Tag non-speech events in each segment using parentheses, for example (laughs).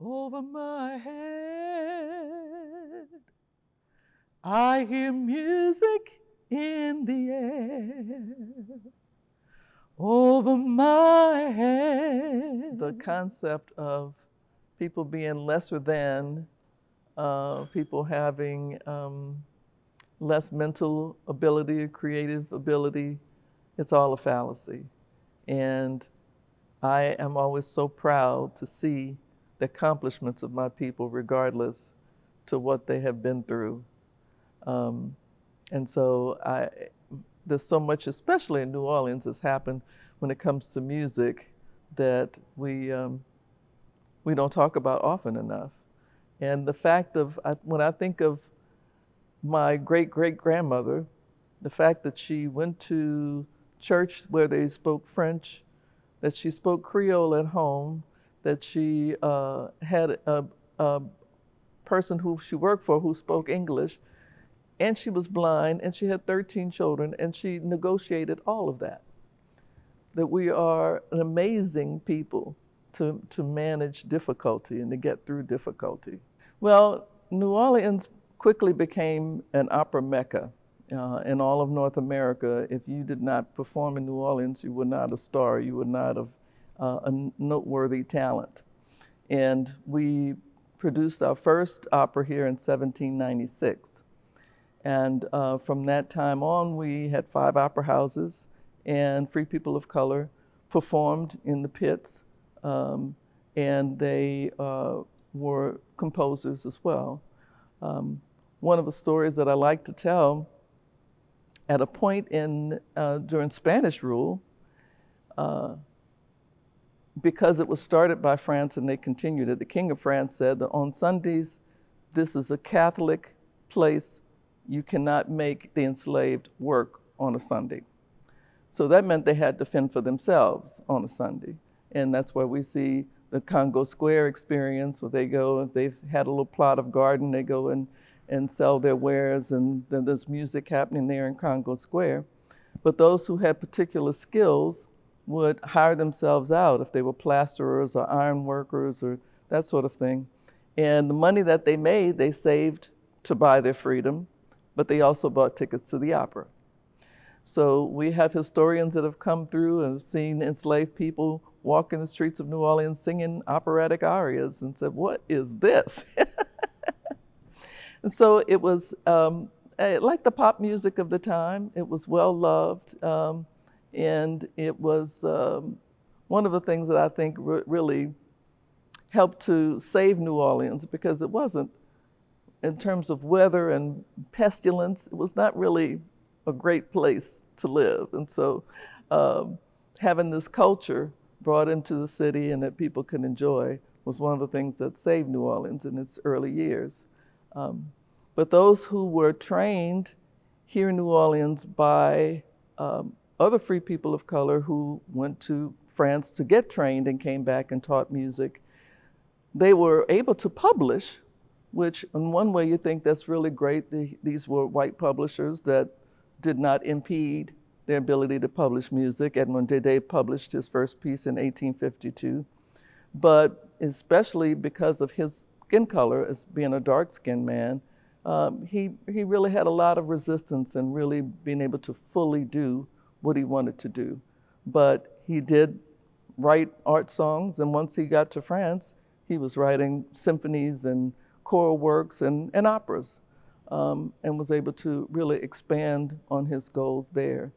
over my head. I hear music in the air over my head. The concept of people being lesser than, uh, people having um, less mental ability, creative ability, it's all a fallacy. And I am always so proud to see the accomplishments of my people, regardless to what they have been through. Um, and so I, there's so much, especially in New Orleans, has happened when it comes to music that we um, we don't talk about often enough. And the fact of I, when I think of my great great grandmother, the fact that she went to church where they spoke French, that she spoke Creole at home, that she uh, had a, a person who she worked for who spoke English, and she was blind, and she had 13 children, and she negotiated all of that. That we are an amazing people to, to manage difficulty and to get through difficulty. Well, New Orleans quickly became an opera mecca uh, in all of North America. If you did not perform in New Orleans, you were not a star, you were not a, uh, a noteworthy talent. And we produced our first opera here in 1796. And uh, from that time on, we had five opera houses, and free people of color performed in the pits, um, and they uh, were composers as well. Um, one of the stories that I like to tell at a point in uh, during Spanish rule, uh, because it was started by France and they continued it, the King of France said that on Sundays, this is a Catholic place you cannot make the enslaved work on a Sunday. So that meant they had to fend for themselves on a Sunday. And that's where we see the Congo Square experience where they go, they've had a little plot of garden, they go and, and sell their wares, and then there's music happening there in Congo Square. But those who had particular skills would hire themselves out if they were plasterers or iron workers or that sort of thing. And the money that they made, they saved to buy their freedom but they also bought tickets to the opera. So we have historians that have come through and seen enslaved people walk in the streets of New Orleans singing operatic arias and said, What is this? (laughs) and so it was um, like the pop music of the time, it was well loved, um, and it was um, one of the things that I think re- really helped to save New Orleans because it wasn't in terms of weather and pestilence, it was not really a great place to live. And so um, having this culture brought into the city and that people can enjoy was one of the things that saved New Orleans in its early years. Um, but those who were trained here in New Orleans by um, other free people of color who went to France to get trained and came back and taught music, they were able to publish which in one way you think that's really great. The, these were white publishers that did not impede their ability to publish music. Edmond Dede published his first piece in 1852. But especially because of his skin color as being a dark skinned man, um, he, he really had a lot of resistance and really being able to fully do what he wanted to do. But he did write art songs, and once he got to France, he was writing symphonies and choral works and, and operas, um, and was able to really expand on his goals there.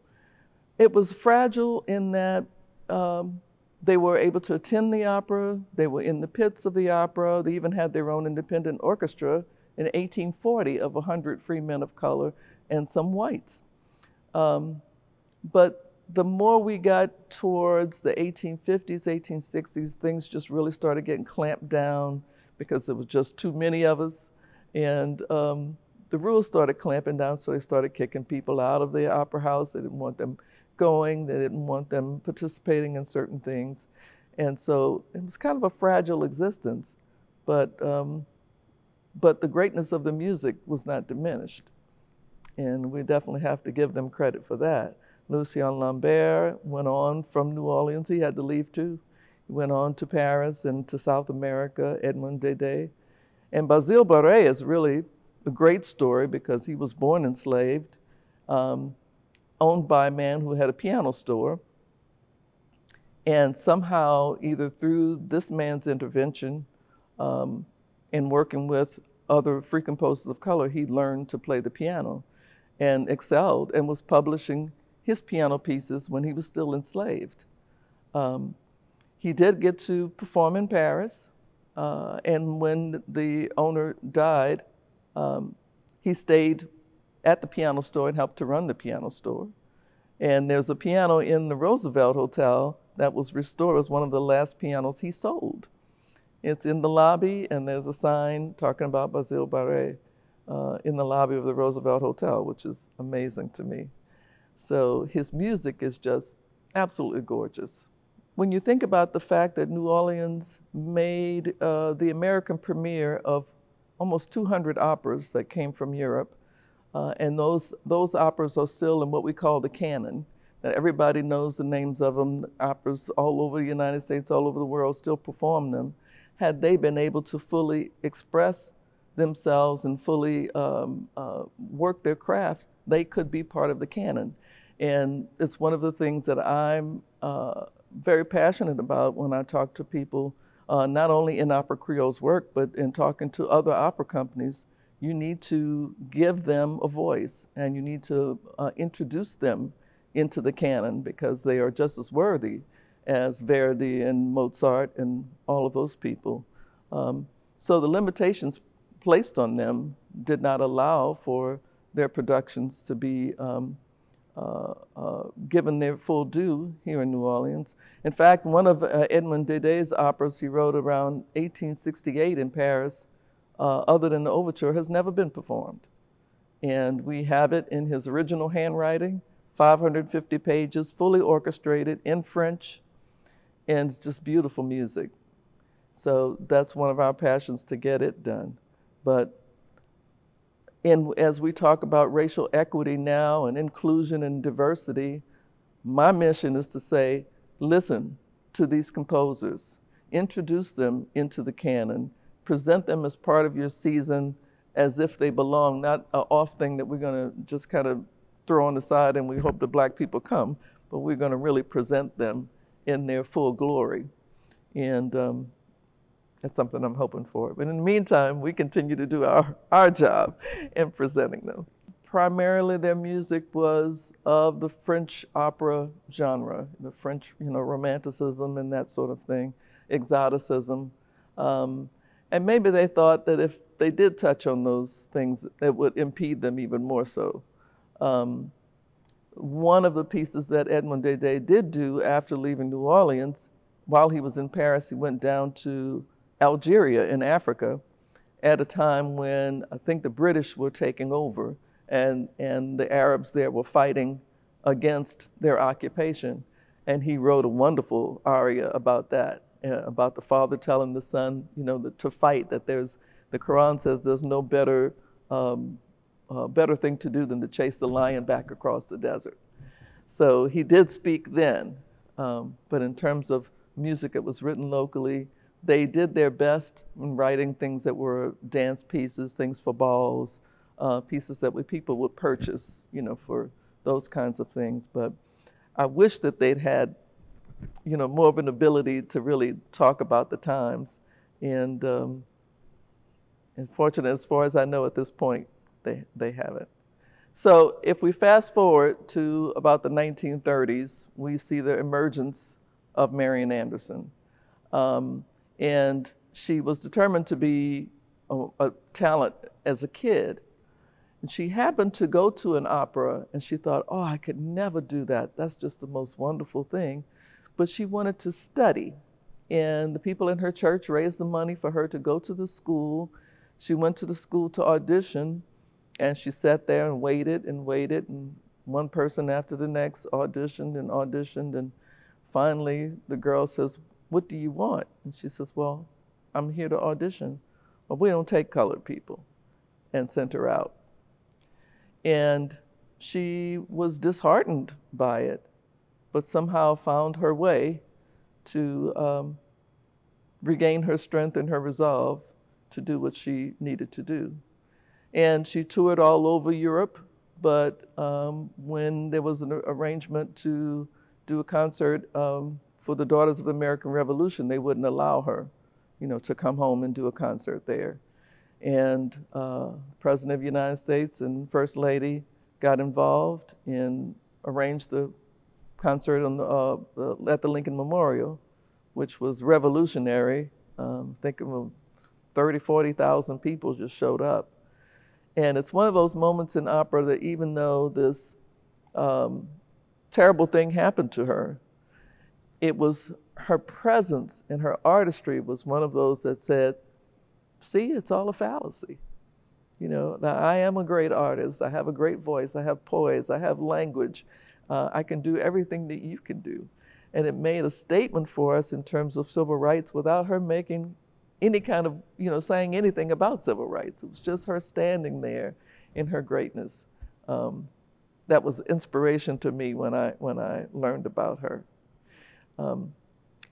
It was fragile in that um, they were able to attend the opera, they were in the pits of the opera, they even had their own independent orchestra in 1840 of 100 free men of color and some whites. Um, but the more we got towards the 1850s, 1860s, things just really started getting clamped down because there was just too many of us. And um, the rules started clamping down, so they started kicking people out of the opera house. They didn't want them going, they didn't want them participating in certain things. And so it was kind of a fragile existence, but, um, but the greatness of the music was not diminished. And we definitely have to give them credit for that. Lucien Lambert went on from New Orleans. He had to leave too. He went on to Paris and to South America, Edmond Dede. And Basile Barre is really a great story because he was born enslaved, um, owned by a man who had a piano store. And somehow, either through this man's intervention um, and working with other free composers of color, he learned to play the piano and excelled and was publishing his piano pieces when he was still enslaved. Um, he did get to perform in Paris, uh, and when the owner died, um, he stayed at the piano store and helped to run the piano store. And there's a piano in the Roosevelt Hotel that was restored as one of the last pianos he sold. It's in the lobby, and there's a sign talking about Basile Barre uh, in the lobby of the Roosevelt Hotel, which is amazing to me. So his music is just absolutely gorgeous. When you think about the fact that New Orleans made uh, the American premiere of almost 200 operas that came from Europe, uh, and those, those operas are still in what we call the canon. That everybody knows the names of them. Operas all over the United States, all over the world still perform them. Had they been able to fully express themselves and fully um, uh, work their craft, they could be part of the canon. And it's one of the things that I'm uh, very passionate about when I talk to people, uh, not only in Opera Creole's work, but in talking to other opera companies. You need to give them a voice and you need to uh, introduce them into the canon because they are just as worthy as Verdi and Mozart and all of those people. Um, so the limitations placed on them did not allow for their productions to be um, uh, uh, given their full due here in New Orleans. In fact, one of uh, Edmond Dede's operas he wrote around 1868 in Paris, uh, other than the overture, has never been performed. And we have it in his original handwriting, 550 pages, fully orchestrated in French, and it's just beautiful music. So that's one of our passions to get it done. But and as we talk about racial equity now and inclusion and diversity, my mission is to say, listen to these composers, introduce them into the canon, present them as part of your season as if they belong, not an off thing that we're going to just kind of throw on the side and we hope the black people come, but we're going to really present them in their full glory. And um, that's something I'm hoping for. But in the meantime, we continue to do our, our job in presenting them. Primarily, their music was of the French opera genre, the French, you know, romanticism and that sort of thing, exoticism. Um, and maybe they thought that if they did touch on those things, it would impede them even more so. Um, one of the pieces that Edmond Dede did do after leaving New Orleans, while he was in Paris, he went down to Algeria in Africa at a time when I think the British were taking over and, and the Arabs there were fighting against their occupation. And he wrote a wonderful aria about that, uh, about the father telling the son, you know, the, to fight, that there's, the Quran says there's no better, um, uh, better thing to do than to chase the lion back across the desert. So he did speak then, um, but in terms of music it was written locally, they did their best in writing things that were dance pieces, things for balls, uh, pieces that we, people would purchase, you know, for those kinds of things. But I wish that they'd had, you know, more of an ability to really talk about the times. And um, unfortunately, as far as I know at this point, they, they haven't. So if we fast forward to about the 1930s, we see the emergence of Marian Anderson. Um, and she was determined to be a, a talent as a kid. And she happened to go to an opera and she thought, oh, I could never do that. That's just the most wonderful thing. But she wanted to study. And the people in her church raised the money for her to go to the school. She went to the school to audition and she sat there and waited and waited. And one person after the next auditioned and auditioned. And finally, the girl says, what do you want? And she says, Well, I'm here to audition. But we don't take colored people. And sent her out. And she was disheartened by it, but somehow found her way to um, regain her strength and her resolve to do what she needed to do. And she toured all over Europe, but um, when there was an arrangement to do a concert um, for the Daughters of the American Revolution, they wouldn't allow her, you know, to come home and do a concert there. And uh, President of the United States and First Lady got involved and arranged the concert on the, uh, at the Lincoln Memorial, which was revolutionary. Um, think of 30, 40,000 people just showed up. And it's one of those moments in opera that even though this um, terrible thing happened to her, it was her presence and her artistry was one of those that said, see, it's all a fallacy. You know, that I am a great artist. I have a great voice. I have poise. I have language. Uh, I can do everything that you can do. And it made a statement for us in terms of civil rights without her making any kind of, you know, saying anything about civil rights. It was just her standing there in her greatness. Um, that was inspiration to me when I, when I learned about her. Um,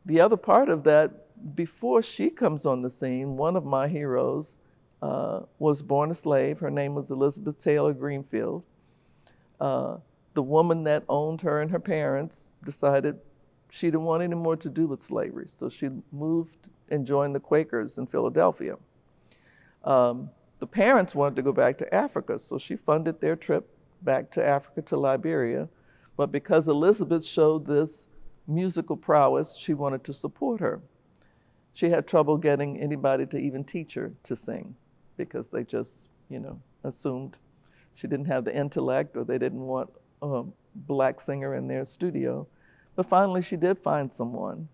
the other part of that, before she comes on the scene, one of my heroes uh, was born a slave. Her name was Elizabeth Taylor Greenfield. Uh, the woman that owned her and her parents decided she didn't want any more to do with slavery, so she moved and joined the Quakers in Philadelphia. Um, the parents wanted to go back to Africa, so she funded their trip back to Africa to Liberia. But because Elizabeth showed this musical prowess, she wanted to support her. She had trouble getting anybody to even teach her to sing because they just, you know, assumed she didn't have the intellect or they didn't want a black singer in their studio. But finally, she did find someone.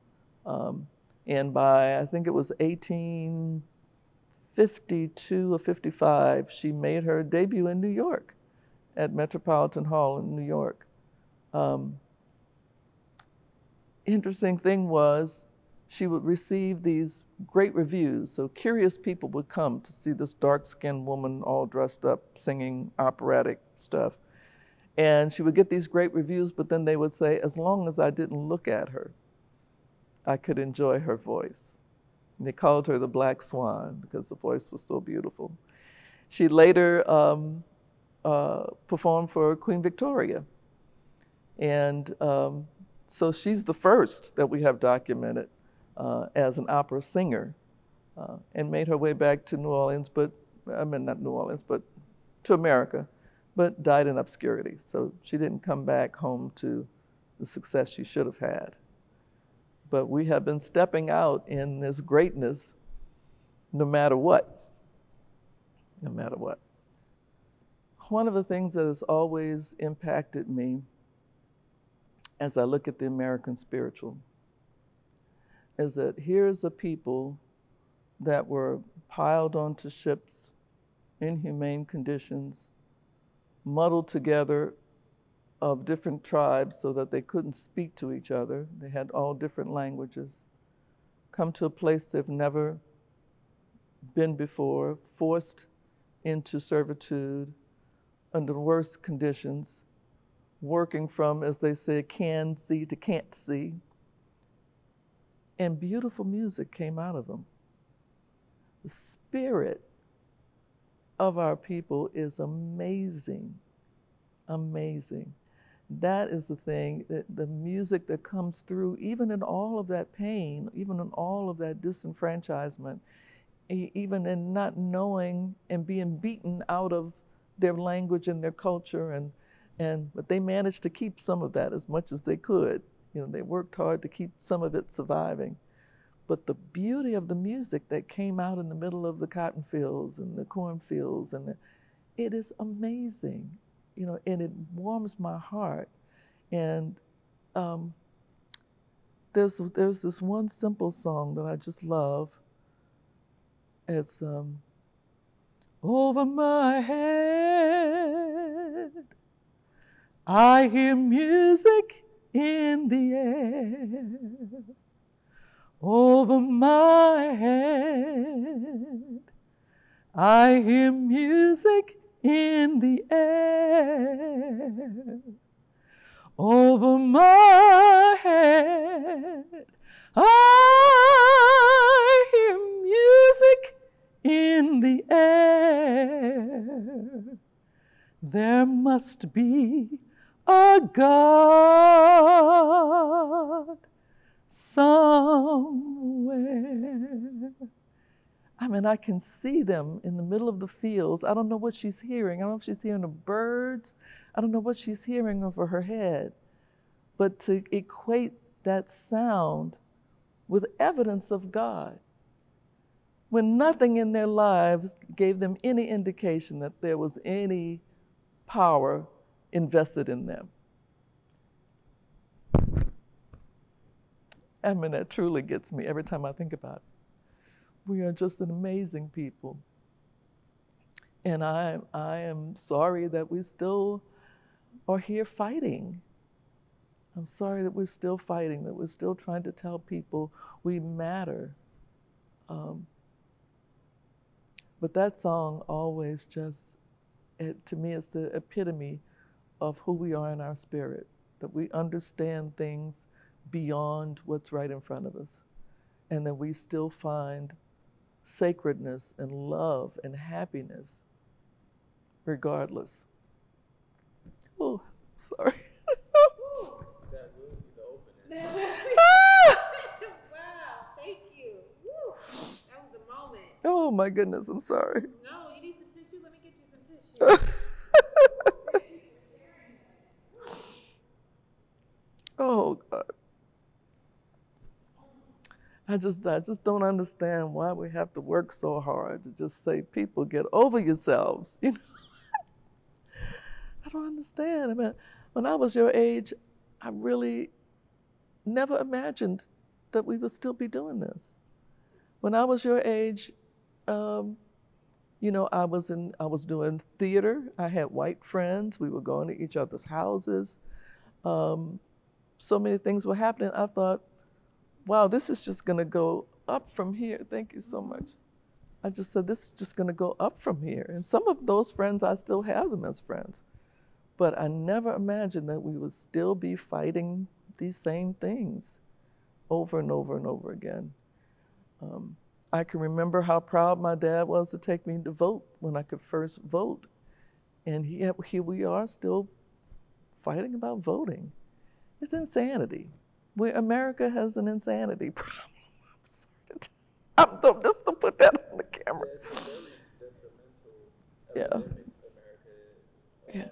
Um, and by, I think it was 1852 or 55, she made her debut in New York at Metropolitan Hall in New York. Um, interesting thing was, she would receive these great reviews. So curious people would come to see this dark skinned woman all dressed up singing operatic stuff. And she would get these great reviews, but then they would say, as long as I didn't look at her, I could enjoy her voice. And they called her the Black Swan because the voice was so beautiful. She later um, uh, performed for Queen Victoria. And um, so she's the first that we have documented uh, as an opera singer uh, and made her way back to New Orleans, but I mean, not New Orleans, but to America, but died in obscurity. So she didn't come back home to the success she should have had but we have been stepping out in this greatness no matter what. No matter what. One of the things that has always impacted me as I look at the American spiritual is that here's a people that were piled onto ships in humane conditions, muddled together of different tribes so that they couldn't speak to each other. They had all different languages. Come to a place they've never been before, forced into servitude under the worst conditions, working from, as they say, can see to can't see. And beautiful music came out of them. The spirit of our people is amazing, amazing that is the thing the music that comes through even in all of that pain even in all of that disenfranchisement even in not knowing and being beaten out of their language and their culture and and but they managed to keep some of that as much as they could you know they worked hard to keep some of it surviving but the beauty of the music that came out in the middle of the cotton fields and the cornfields and the, it is amazing you know, and it warms my heart. And um, there's there's this one simple song that I just love. It's um, over my head. I hear music in the air. Over my head, I hear music in the air. Over my head, I hear music in the air. There must be a God somewhere. I mean, I can see them in the middle of the fields. I don't know what she's hearing. I don't know if she's hearing the birds. I don't know what she's hearing over her head. But to equate that sound with evidence of God, when nothing in their lives gave them any indication that there was any power invested in them. I mean, that truly gets me every time I think about it. We are just an amazing people. And I, I am sorry that we still are here fighting. I'm sorry that we're still fighting, that we're still trying to tell people we matter. Um, but that song always just, it, to me, is the epitome of who we are in our spirit, that we understand things beyond what's right in front of us, and that we still find sacredness and love and happiness regardless. Oh, sorry. wow, thank you. Woo. That was a moment. (laughs) Oh my goodness, I'm sorry. No, you need some tissue? Let me get you some tissue. (laughs) oh God. I just I just don't understand why we have to work so hard to just say people get over yourselves. (laughs) You know, I don't understand. I mean, when I was your age, I really never imagined that we would still be doing this. When I was your age, um, you know, I was in I was doing theater. I had white friends. We were going to each other's houses. Um, so many things were happening. I thought, wow, this is just going to go up from here. Thank you so much. I just said, this is just going to go up from here. And some of those friends, I still have them as friends. But I never imagined that we would still be fighting these same things over and over and over again. Um, I can remember how proud my dad was to take me to vote when I could first vote. And he, here we are still fighting about voting. It's insanity. We, America has an insanity (laughs) problem. I'm sorry. I'm just to put that on the camera. Yeah. Yeah.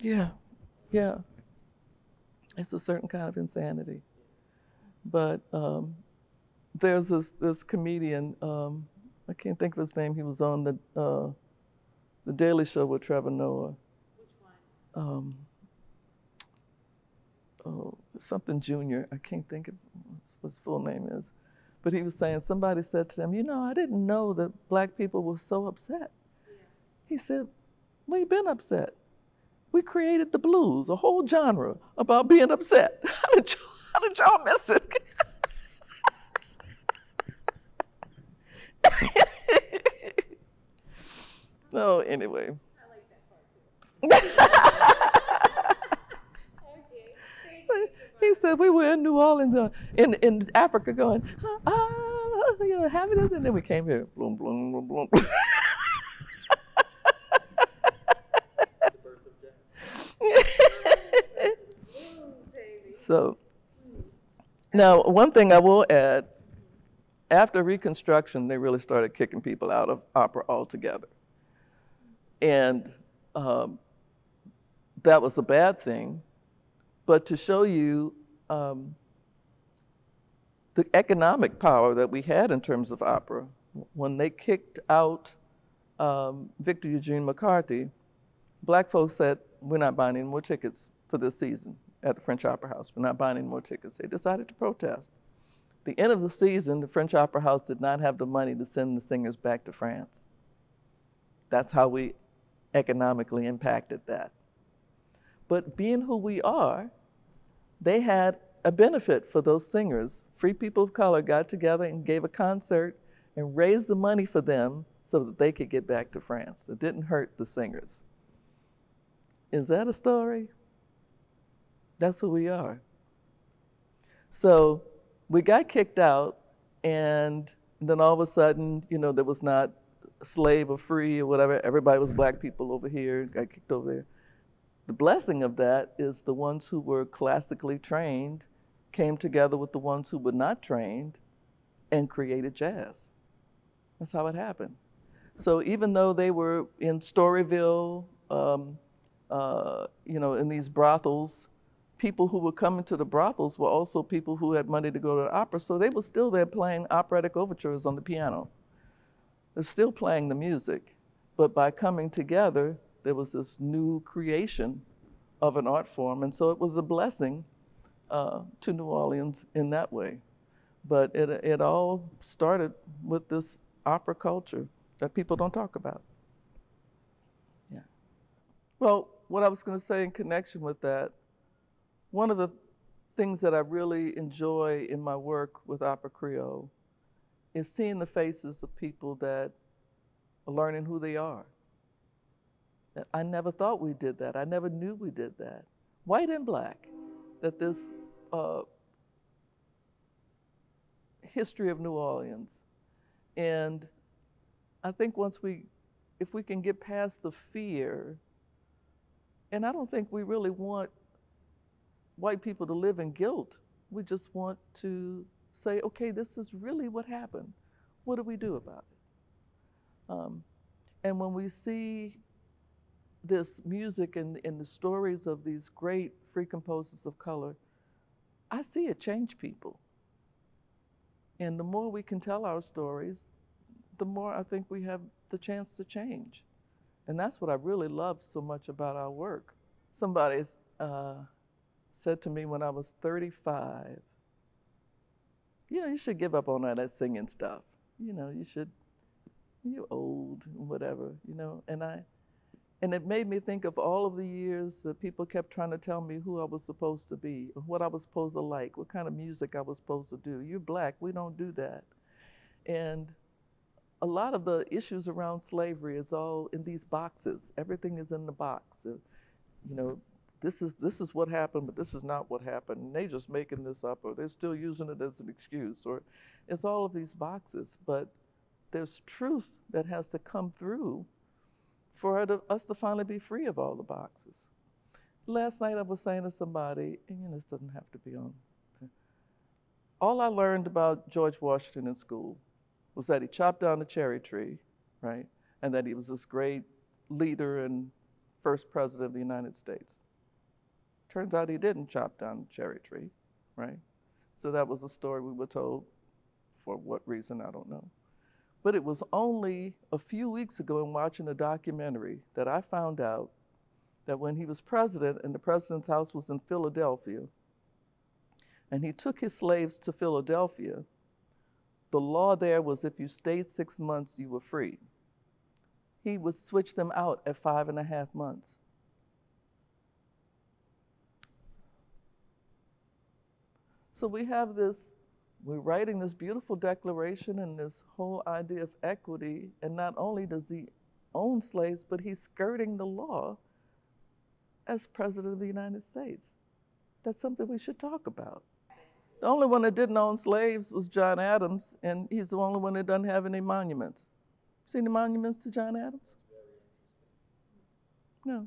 Yeah. Yeah. It's a certain kind of insanity. But um, there's this, this comedian, um, I can't think of his name, he was on the, uh, the Daily Show with Trevor Noah. Which one? Um, oh, something Junior. I can't think of what his full name is. But he was saying, somebody said to them, You know, I didn't know that black people were so upset. Yeah. He said, We've been upset. We created the blues, a whole genre about being upset. (laughs) How did, y'all, how did y'all miss it? no, (laughs) oh, anyway. I like that part (laughs) too. okay. Thank said we were in New Orleans, uh, in in Africa, going ah, you know, happiness, and then we came here, bloom, bloom, bloom, bloom. (laughs) so, now one thing I will add: after Reconstruction, they really started kicking people out of opera altogether, and um, that was a bad thing. But to show you um, the economic power that we had in terms of opera. When they kicked out um, Victor Eugene Macarty, black folks said, We're not buying any more tickets for this season at the French Opera House. We're not buying any more tickets. They decided to protest. The end of the season, the French Opera House did not have the money to send the singers back to France. That's how we economically impacted that. But being who we are, they had a benefit for those singers. Free people of color got together and gave a concert and raised the money for them so that they could get back to France. It didn't hurt the singers. Is that a story? That's who we are. So we got kicked out, and then all of a sudden, you know, there was not slave or free or whatever. Everybody was black people over here, got kicked over there. The blessing of that is the ones who were classically trained came together with the ones who were not trained and created jazz. That's how it happened. So even though they were in Storyville, um, uh, you know, in these brothels, people who were coming to the brothels were also people who had money to go to the opera. So they were still there playing operatic overtures on the piano. They're still playing the music. But by coming together, there was this new creation of an art form. And so it was a blessing uh, to New Orleans in that way. But it, it all started with this opera culture that people don't talk about. Yeah. Well, what I was going to say in connection with that, one of the things that I really enjoy in my work with Opera Creole is seeing the faces of people that are learning who they are. I never thought we did that. I never knew we did that. White and black, that this uh, history of New Orleans. And I think once we, if we can get past the fear, and I don't think we really want white people to live in guilt. We just want to say, okay, this is really what happened. What do we do about it? Um, and when we see this music and, and the stories of these great free composers of color, I see it change people. And the more we can tell our stories, the more I think we have the chance to change. And that's what I really love so much about our work. Somebody uh, said to me when I was 35, you know, you should give up on all that singing stuff. You know, you should, you're old whatever, you know. And I, and it made me think of all of the years that people kept trying to tell me who I was supposed to be, what I was supposed to like, what kind of music I was supposed to do. You're black, we don't do that. And a lot of the issues around slavery is all in these boxes. Everything is in the box. Uh, you know, this is this is what happened, but this is not what happened. And they just making this up, or they're still using it as an excuse, or it's all of these boxes. But there's truth that has to come through for to, us to finally be free of all the boxes. Last night I was saying to somebody, and you know, this doesn't have to be on. All I learned about George Washington in school was that he chopped down a cherry tree, right? And that he was this great leader and first president of the United States. Turns out he didn't chop down the cherry tree, right? So that was a story we were told. For what reason, I don't know. But it was only a few weeks ago in watching a documentary that I found out that when he was president and the president's house was in Philadelphia, and he took his slaves to Philadelphia, the law there was if you stayed six months, you were free. He would switch them out at five and a half months. So we have this we're writing this beautiful declaration and this whole idea of equity, and not only does he own slaves, but he's skirting the law as President of the United States. That's something we should talk about. The only one that didn't own slaves was John Adams, and he's the only one that doesn't have any monuments. Seen the monuments to John Adams? No.